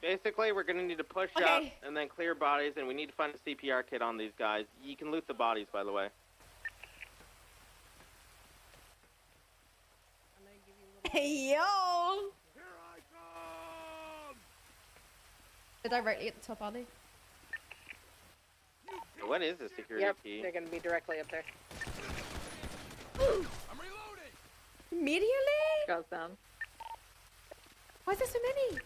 Basically, we're gonna need to push up and then clear bodies, and we need to find a CPR kit on these guys. You can loot the bodies, by the way. Hey yo! Here I come! They're directly at the top, are they? What is the security Yep, key? they're gonna be directly up there. I'm reloading. Immediately! Goes down. Why is there so many?